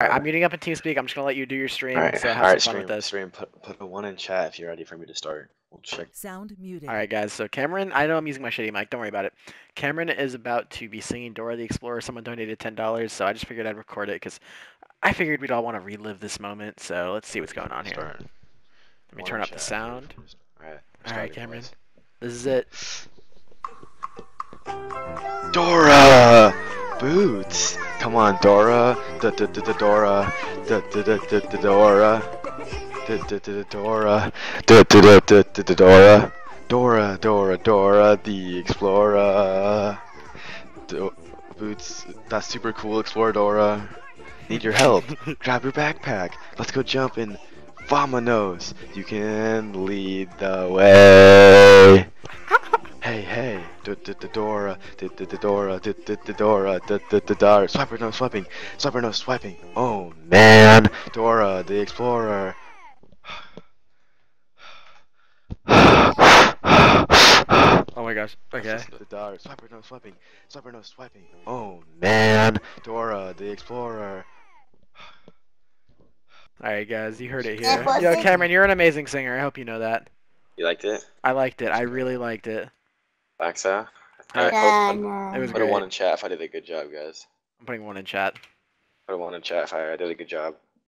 Alright, I'm muting up in TeamSpeak. I'm just gonna let you do your stream. Alright, so have alright, some fun stream, with this. stream. Put, put a one in chat if you're ready for me to start. We'll check. Sound muted. All right, guys. So Cameron, I know I'm using my shitty mic. Don't worry about it. Cameron is about to be singing Dora the Explorer. Someone donated ten dollars, so I just figured I'd record it because I figured we'd all want to relive this moment. So let's see what's going on here. Start. Let me One turn in up the sound. Alright. All right, Cameron. boys. This is it. Dora! Boots! Come on, Dora! Da da da da Dora! Da da da da da Dora! Da da da da Dora! Da da da da da Dora! Dora, Dora, Dora, the Explorer! Do- Boots, that's super cool, Explorer Dora! Need your help! Grab your backpack! Let's go jumping! Vamonos! You can lead the way! Dora, Dora, Dora, Dora, swiper no swiping, swiper no swiping. Oh man, Dora uh, the Explorer. Oh my gosh. Okay. The Dora, swiper no swiping, swiper no swiping. Oh man, Dora uh, the Explorer. All right, guys. You heard it here. Yo, Cameron, you're an amazing singer. I hope you know that. You liked it? I liked it. I really liked it. Baxa? Uh, Alright, Yeah, It no. was Put a one in chat if I did a good job, guys. I'm putting one in chat. Put a one in chat if I, I did a good job.